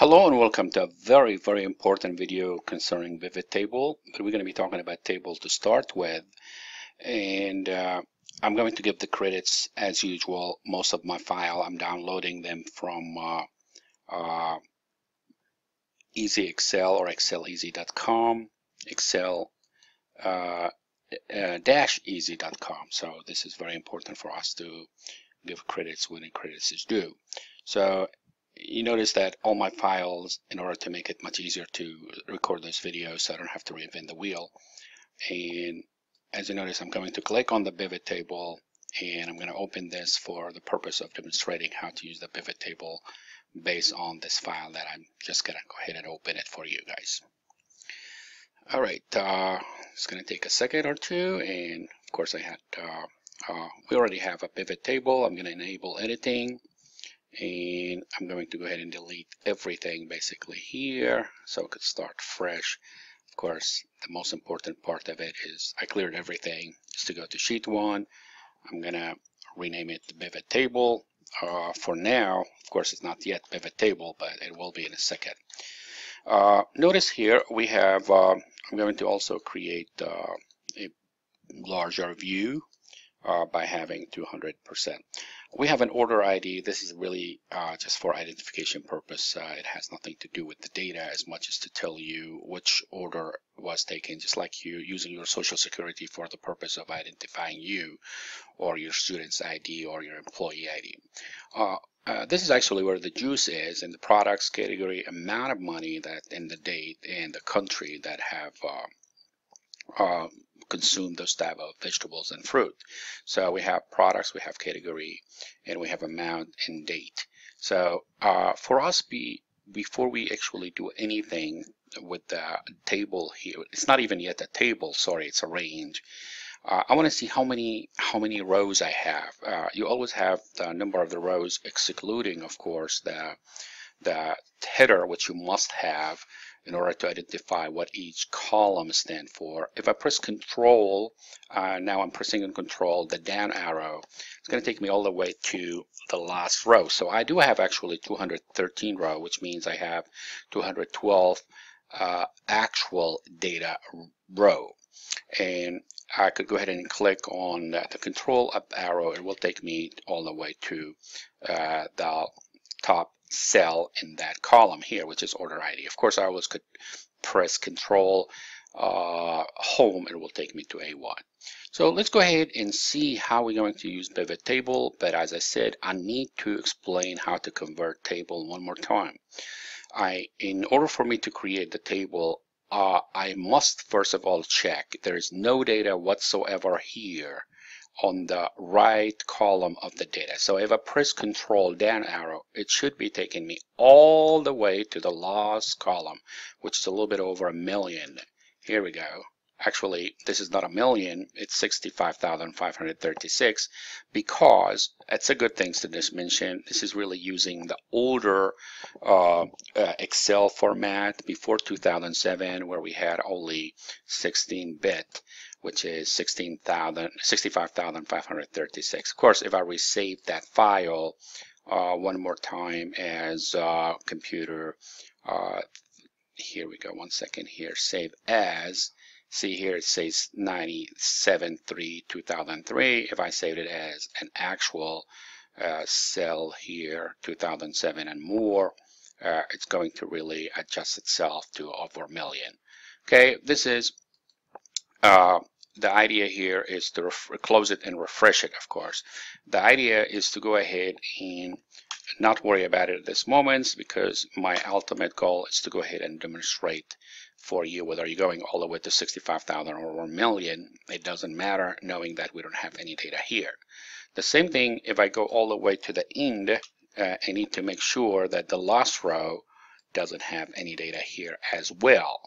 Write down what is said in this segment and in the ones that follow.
Hello and welcome to a very, very important video concerning Pivot Table. But we're going to be talking about table to start with. And uh, I'm going to give the credits as usual. Most of my file, I'm downloading them from uh, uh, Easy Excel or exceleasy.com, Excel uh, uh, dash easy.com. So this is very important for us to give credits when the credits is due. So you notice that all my files, in order to make it much easier to record this video so I don't have to reinvent the wheel, and as you notice, I'm going to click on the pivot table and I'm going to open this for the purpose of demonstrating how to use the pivot table based on this file that I'm just going to go ahead and open it for you guys. All right, uh, it's going to take a second or two, and of course I had, uh, uh, we already have a pivot table. I'm going to enable editing and I'm going to go ahead and delete everything basically here so I could start fresh. Of course the most important part of it is I cleared everything just to go to sheet one. I'm gonna rename it pivot table. Uh, for now of course it's not yet pivot table but it will be in a second. Uh, notice here we have uh, I'm going to also create uh, a larger view uh, by having 200%. We have an order ID. This is really uh, just for identification purpose. Uh, it has nothing to do with the data as much as to tell you which order was taken, just like you using your social security for the purpose of identifying you or your student's ID or your employee ID. Uh, uh, this is actually where the juice is in the products category amount of money that in the date and the country that have uh, uh consume those type of vegetables and fruit. So we have products, we have category, and we have amount and date. So uh, for us, be, before we actually do anything with the table here, it's not even yet a table, sorry, it's a range. Uh, I want to see how many how many rows I have. Uh, you always have the number of the rows excluding, of course, the the header, which you must have in order to identify what each column stands for. If I press control, uh, now I'm pressing on control, the down arrow, it's going to take me all the way to the last row. So I do have actually 213 row, which means I have 212 uh, actual data row. And I could go ahead and click on the control up arrow. It will take me all the way to uh, the top cell in that column here, which is order ID. Of course, I always could press control uh, home, it will take me to A1. So let's go ahead and see how we're going to use pivot table. But as I said, I need to explain how to convert table one more time. I, in order for me to create the table, uh, I must first of all check there is no data whatsoever here on the right column of the data. So if I press control down arrow, it should be taking me all the way to the last column, which is a little bit over a million. Here we go. Actually, this is not a million, it's 65,536 because it's a good thing to just mention. This is really using the older uh, uh, Excel format before 2007 where we had only 16-bit which is 65,536. Of course, if I resave that file uh, one more time as uh, computer, uh, here we go, one second here, save as, see here it says 97.3 2003. If I saved it as an actual uh, cell here, 2007 and more, uh, it's going to really adjust itself to over a million. Okay, this is uh, the idea here is to close it and refresh it, of course. The idea is to go ahead and not worry about it at this moment because my ultimate goal is to go ahead and demonstrate for you whether you're going all the way to 65,000 or million. It doesn't matter knowing that we don't have any data here. The same thing if I go all the way to the end, uh, I need to make sure that the last row doesn't have any data here as well.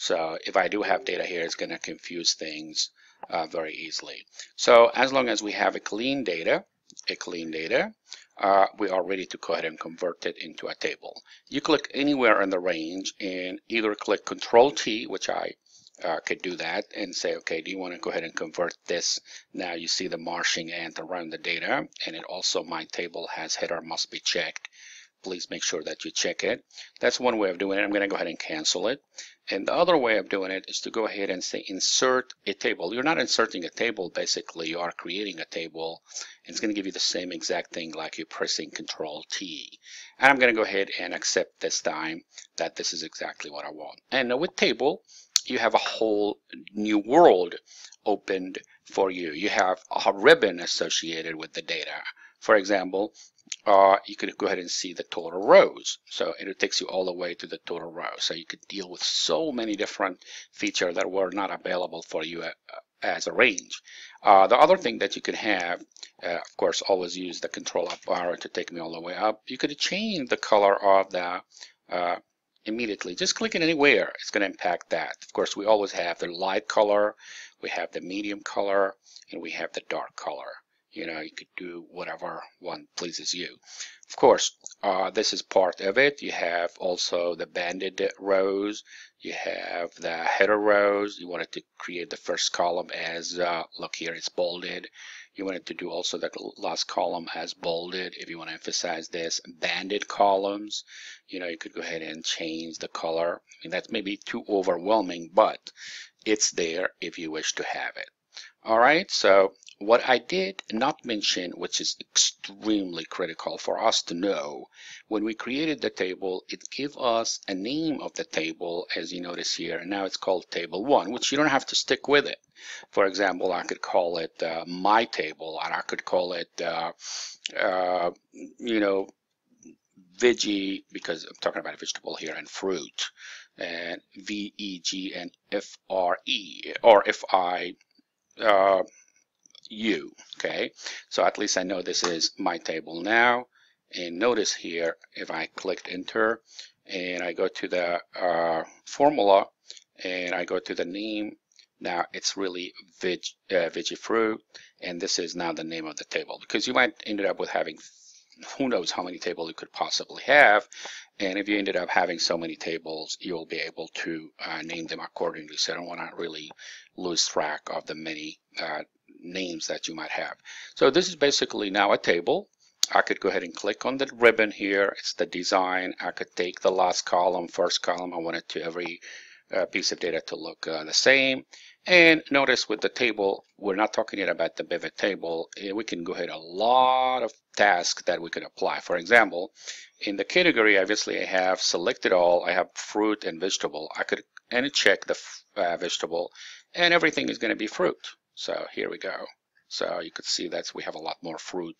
So if I do have data here, it's going to confuse things uh, very easily. So as long as we have a clean data, a clean data, uh, we are ready to go ahead and convert it into a table. You click anywhere in the range and either click Control T, which I uh, could do that and say, okay, do you want to go ahead and convert this? Now you see the marching ant around the data, and it also my table has header must be checked please make sure that you check it. That's one way of doing it. I'm going to go ahead and cancel it. And the other way of doing it is to go ahead and say insert a table. You're not inserting a table, basically. You are creating a table. And it's going to give you the same exact thing like you're pressing Control T. And I'm going to go ahead and accept this time that this is exactly what I want. And with table, you have a whole new world opened for you. You have a ribbon associated with the data. For example, uh, you could go ahead and see the total rows. So it takes you all the way to the total row. So you could deal with so many different features that were not available for you uh, as a range. Uh, the other thing that you could have, uh, of course, always use the control up arrow to take me all the way up. You could change the color of the uh, immediately. Just click it anywhere. It's going to impact that. Of course, we always have the light color, we have the medium color, and we have the dark color you know you could do whatever one pleases you. Of course uh, this is part of it. You have also the banded rows. You have the header rows. You wanted to create the first column as uh, look here it's bolded. You wanted to do also the last column as bolded. If you want to emphasize this banded columns you know you could go ahead and change the color. I mean that's maybe too overwhelming but it's there if you wish to have it all right so what I did not mention, which is extremely critical for us to know, when we created the table, it gave us a name of the table, as you notice here, and now it's called table one, which you don't have to stick with it. For example, I could call it uh, my table, and I could call it, uh, uh, you know, veggie, because I'm talking about a vegetable here, and fruit, and V-E-G and F-R-E, or F-I, uh, U. Okay, so at least I know this is my table now. And notice here, if I clicked enter and I go to the uh, formula and I go to the name, now it's really veg, uh, veggie fruit, and this is now the name of the table because you might end up with having who knows how many tables you could possibly have. And if you ended up having so many tables, you'll be able to uh, name them accordingly. So I don't want to really lose track of the many uh, names that you might have. So this is basically now a table. I could go ahead and click on the ribbon here. It's the design. I could take the last column, first column. I want it to every uh, piece of data to look uh, the same. And notice with the table, we're not talking yet about the pivot table. Eh, we can go ahead a lot of tasks that we could apply. For example, in the category, obviously I have selected all. I have fruit and vegetable. I could and check the uh, vegetable and everything is going to be fruit. So here we go. So you could see that we have a lot more fruit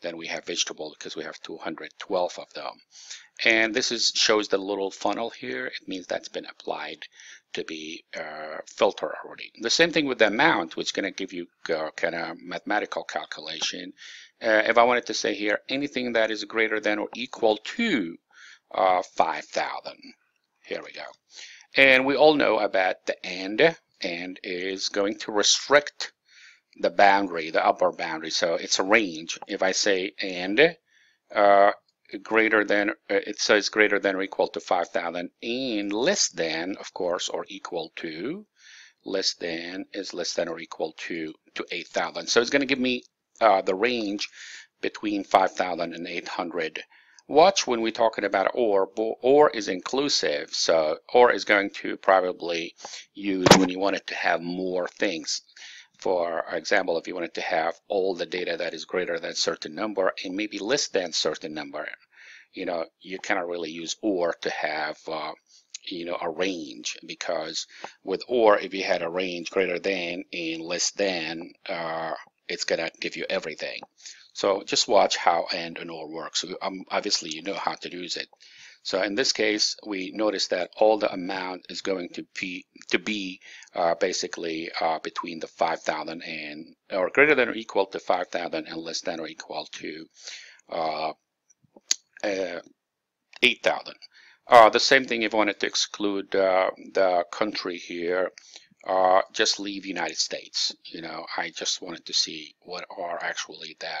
than we have vegetable because we have 212 of them. And this is shows the little funnel here. It means that's been applied to be uh, filter already. The same thing with the amount, which is going to give you uh, kind of mathematical calculation. Uh, if I wanted to say here anything that is greater than or equal to uh, 5,000. Here we go. And we all know about the AND and is going to restrict the boundary, the upper boundary. So it's a range. If I say and uh, greater than, uh, it says greater than or equal to 5,000 and less than, of course, or equal to, less than is less than or equal to, to 8,000. So it's going to give me uh, the range between 5,000 and 800 Watch when we're talking about or, or is inclusive, so or is going to probably use when you want it to have more things. For example, if you wanted to have all the data that is greater than certain number and maybe less than certain number, you know, you cannot really use or to have uh, you know a range because with or if you had a range greater than and less than uh, it's gonna give you everything so just watch how AND and OR works. Um, obviously you know how to use it. So in this case, we notice that all the amount is going to be to be uh, basically uh, between the 5,000 and or greater than or equal to 5,000 and less than or equal to uh, uh 8,000. Uh, the same thing if you wanted to exclude uh, the country here just leave United States. You know, I just wanted to see what are actually the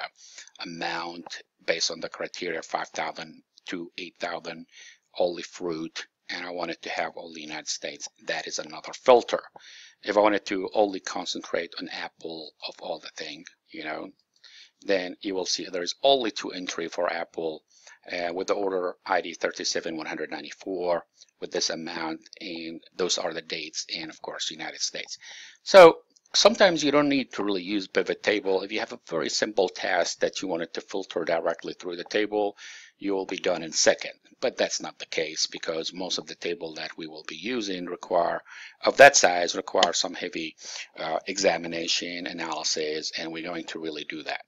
amount based on the criteria 5,000 to 8,000 only fruit and I wanted to have only United States. That is another filter. If I wanted to only concentrate on Apple of all the thing, you know, then you will see there's only two entry for Apple uh, with the order ID 37194 with this amount and those are the dates and of course United States. So sometimes you don't need to really use pivot table. If you have a very simple task that you wanted to filter directly through the table, you will be done in second. But that's not the case because most of the table that we will be using require, of that size, require some heavy uh, examination, analysis, and we're going to really do that.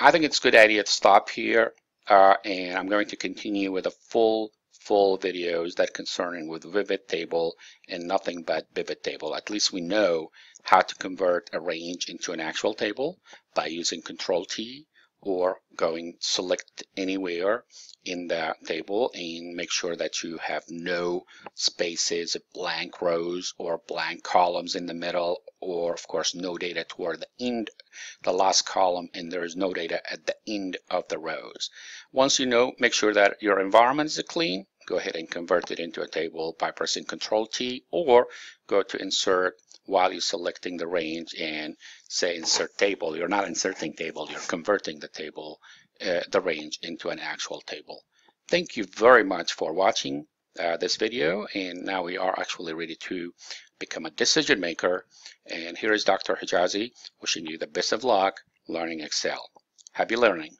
I think it's a good idea to stop here uh, and I'm going to continue with a full full videos that concerning with pivot table and nothing but pivot table. At least we know how to convert a range into an actual table by using control T or going select anywhere in the table and make sure that you have no spaces, blank rows or blank columns in the middle or of course no data toward the end, the last column and there is no data at the end of the rows. Once you know, make sure that your environment is clean, go ahead and convert it into a table by pressing control T or go to insert while you're selecting the range and say insert table. You're not inserting table, you're converting the table, uh, the range into an actual table. Thank you very much for watching uh, this video and now we are actually ready to become a decision maker and here is Dr. Hijazi wishing you the best of luck learning Excel. Happy learning.